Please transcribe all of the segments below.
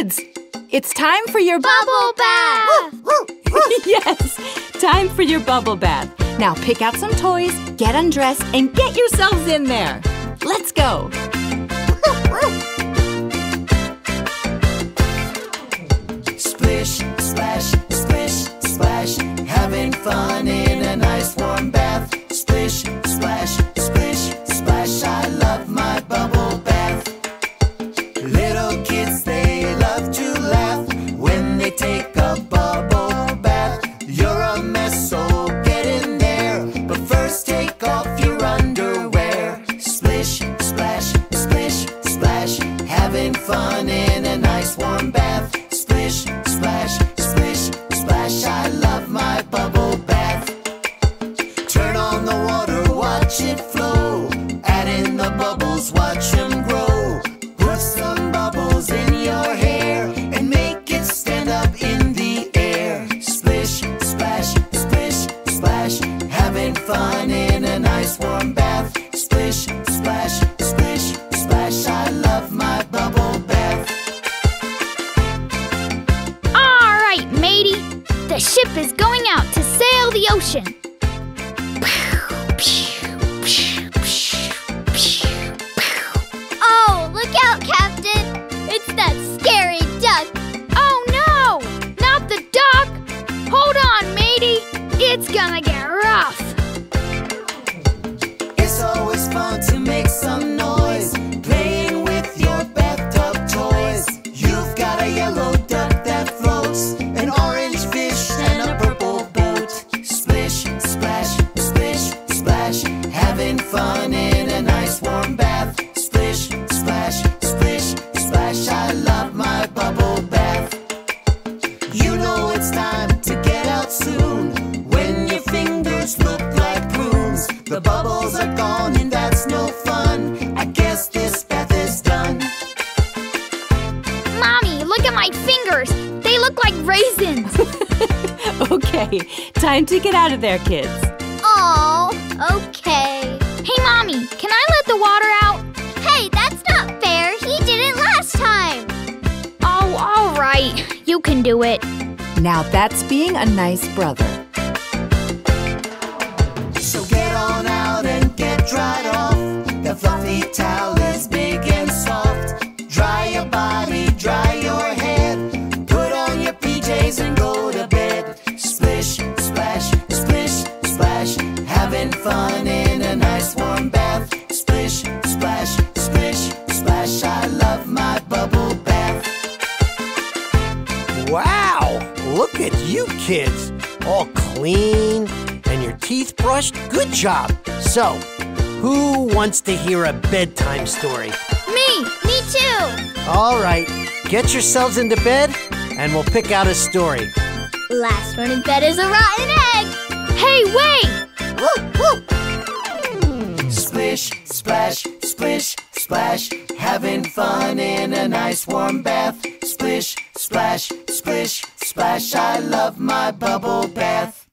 Kids, it's time for your bubble bath. yes, time for your bubble bath. Now pick out some toys, get undressed, and get yourselves in there. Let's go. Splish, splash, splish, splash, having fun in a Okay, time to get out of there, kids. Oh, okay. Hey, Mommy, can I let the water out? Hey, that's not fair. He did it last time. Oh, all right. You can do it. Now that's being a nice brother. So get on out and get dried off. Kids! All clean and your teeth brushed. Good job! So, who wants to hear a bedtime story? Me, me too. All right, get yourselves into bed and we'll pick out a story. Last one in bed is a rotten egg. Hey, wait! Splish, splash, splish, splash. Having fun in a nice warm bath. Splish, splash, splish, splash. I love my bubble bath.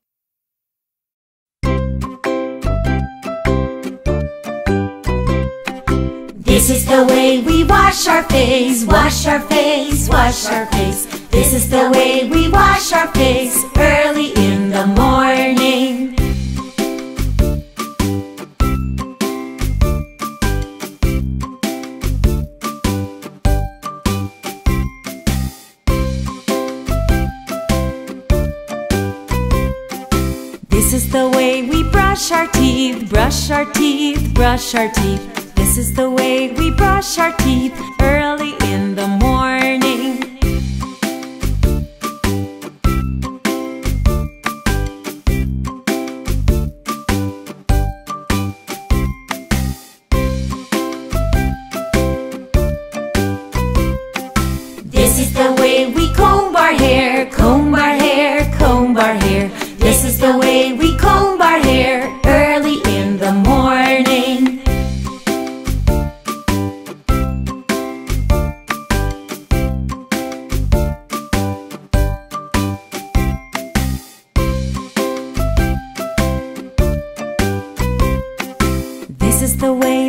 This is the way we wash our face, wash our face, wash our face. This is the way we wash our face early in the morning. Brush our teeth, brush our teeth. This is the way we brush our teeth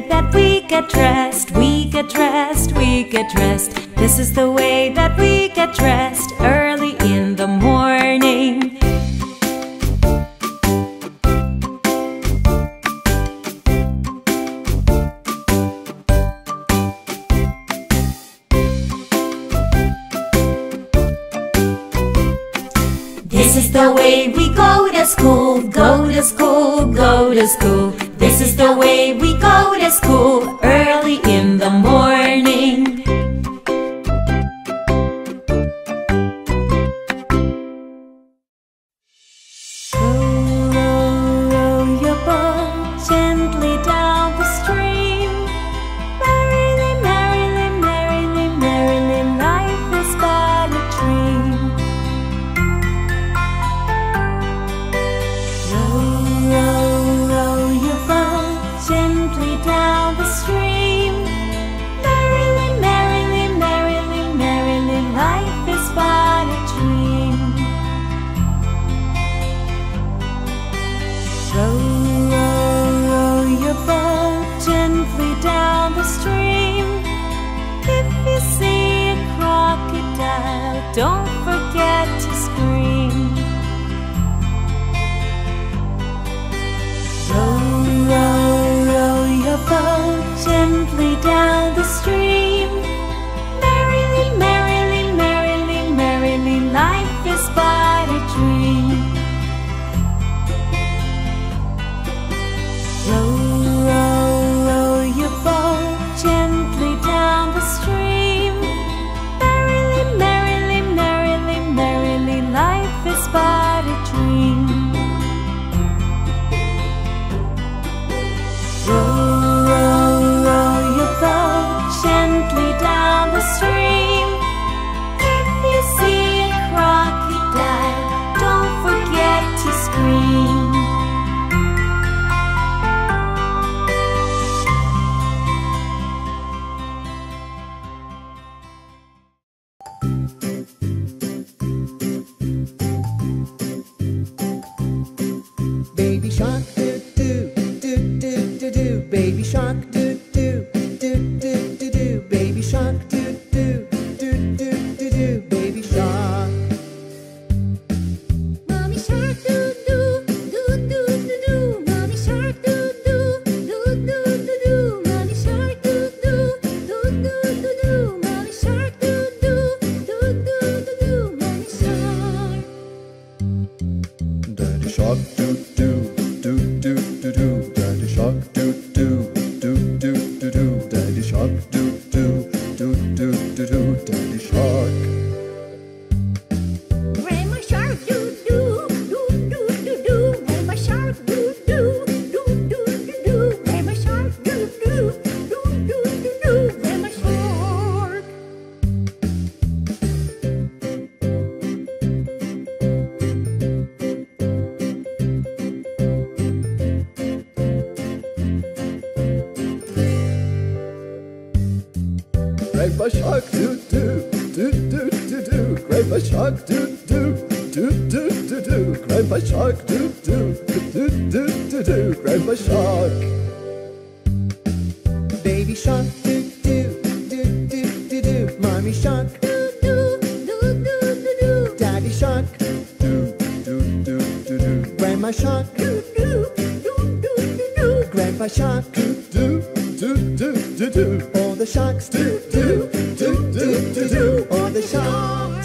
that we get dressed, we get dressed, we get dressed. This is the way that we get dressed early in the morning. This is the way we go to school, go to school, go to school. This is the way we go to school early in the morning. Don't shark doo doo doo doo doo doo Grandpa shark Baby shark doo doo doo doo doo doo Mommy shark Doo doo doo doo doo doo. Daddy shark doo doo doo doo doo doo Grandma shark Doo doo doo doo doo doo. Grandpa shark doo doo doo doo doo doo All the sharks doo doo doo doo doo doo All the sharks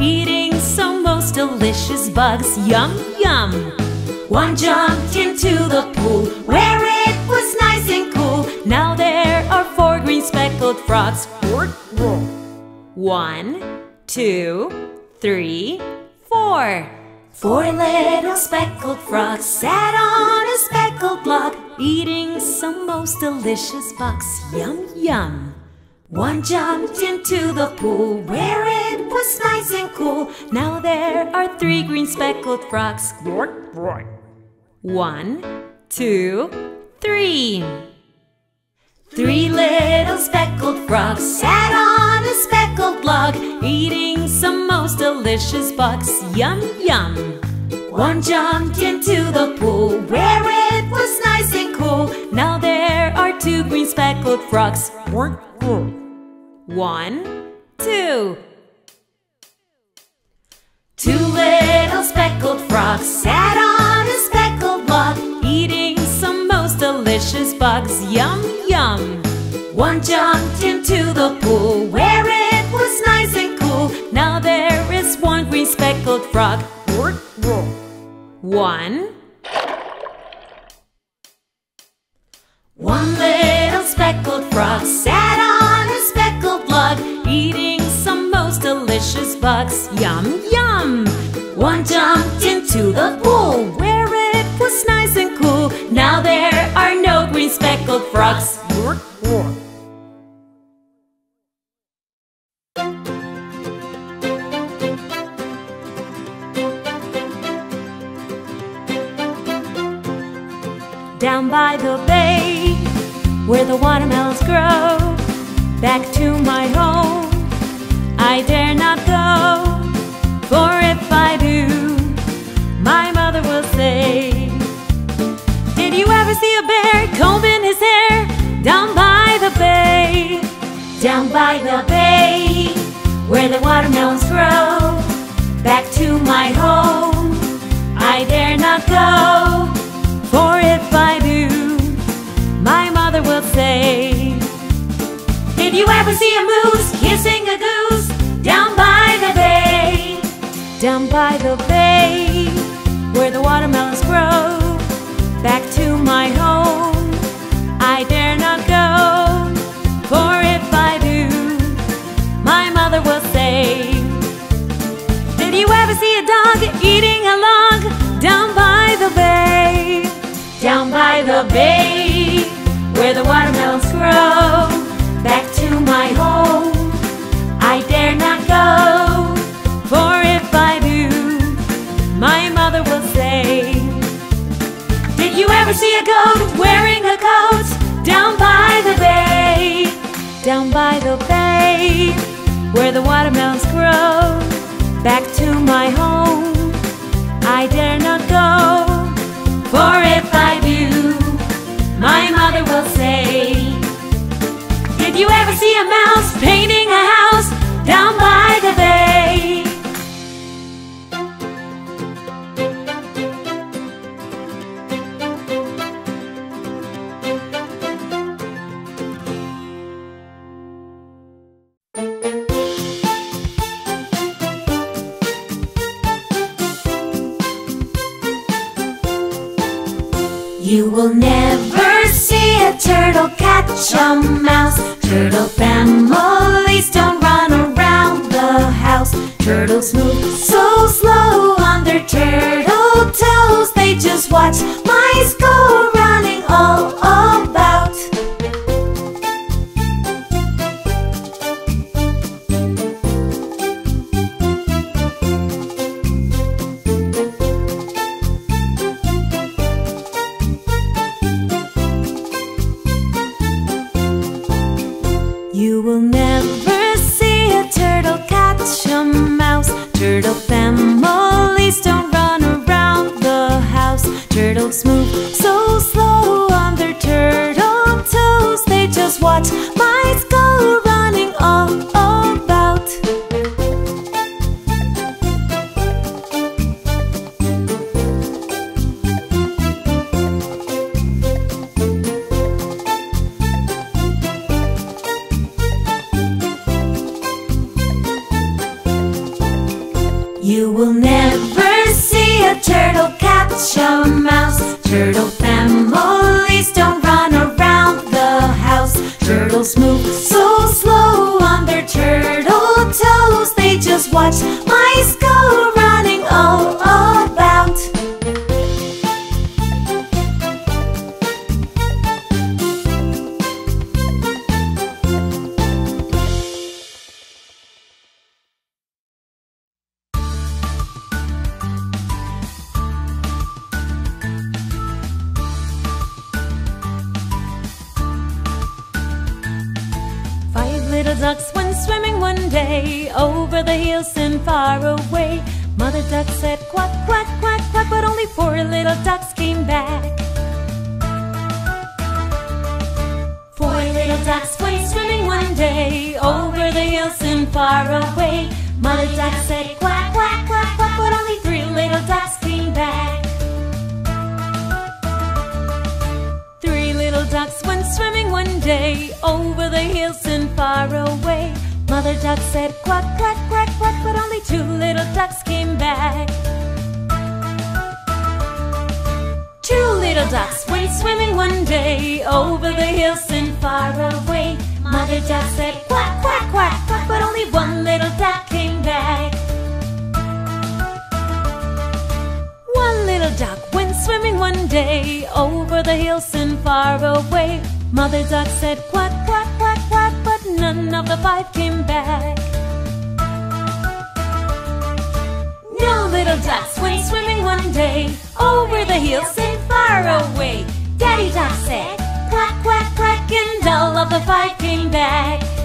eating some most delicious bugs. Yum, yum. One jumped into the pool where it was nice and cool. Now there are four green speckled frogs. One, two, three, four. Four little speckled frogs sat on a speckled log, eating some most delicious bugs. Yum, yum. One jumped into the pool where it was nice and cool. Now there are three green speckled frogs. One, two, three. Three little speckled frogs sat on a speckled log, eating some most delicious bugs. Yum, yum. One jumped into the pool where it was nice and cool. Now there are two green speckled frogs. One, two. Two little speckled frogs sat on a speckled log, eating some most delicious bugs. Yum, yum. One jumped into the pool where it was nice and cool. Now there is one green speckled frog. One. One little speckled frog sat eating some most delicious bugs. Yum, yum! One jumped into the pool where it was nice and cool. Now there are no green speckled frogs. Where the watermelons grow, back to my home. I dare not go. For if I do, my mother will say, Did you ever see a moose kissing a goose down by the bay? Down by the bay, where the watermelons bay, where the watermelons grow, back to my home. I dare not go, for if I do, my mother will say, Did you ever see a goat wearing a coat down by the bay? Down by the bay, where the watermelons grow, back to my home. Far away. Mother duck said quack, quack, quack, quack, but only four little ducks came back. Four little ducks went swimming one day over the hills and far away. Mother duck said quack, quack, quack, quack, but only three little ducks came back. Three little ducks went swimming one day over the hills and far away. Mother duck said quack, quack, quack, little ducks came back. Two little ducks went swimming one day over the hills and far away. Mother duck said quack, quack, quack, quack, but only one little duck came back. One little duck went swimming one day over the hills and far away. Mother duck said quack, quack, quack, quack, but none of the five came back. No little ducks went swimming one day over the hills and far away. Daddy duck said quack, quack, quack, and all of the five came back.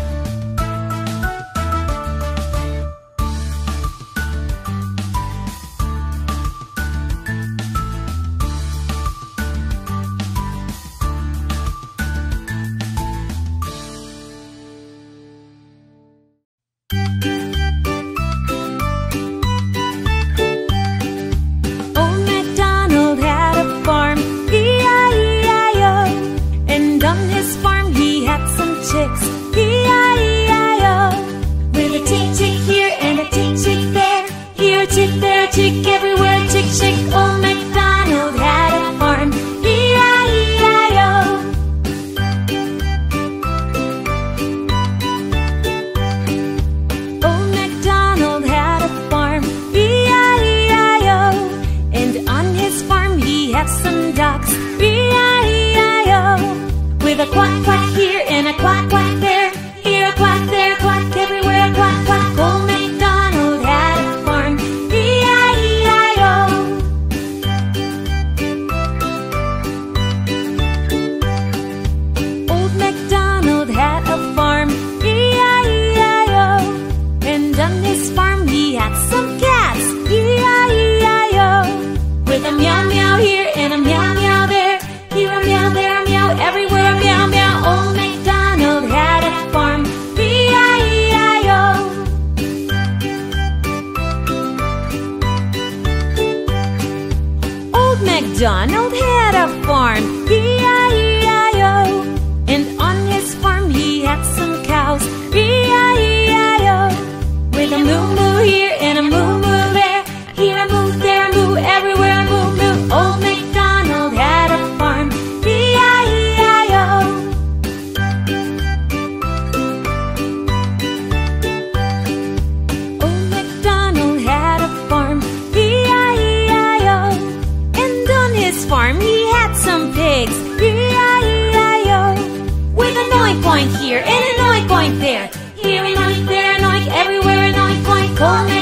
Old MacDonald had a farm, E oink here and an oink oink there. Here an oink, there an oink, everywhere an oink oink. Calling